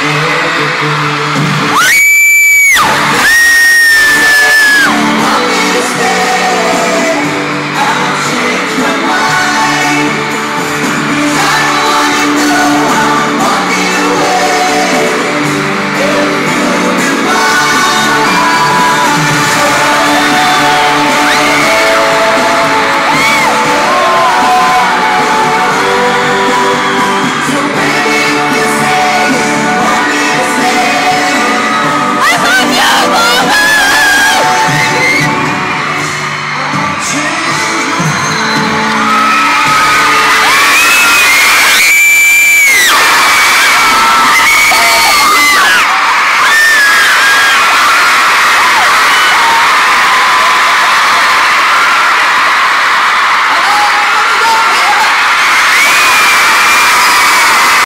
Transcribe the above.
Música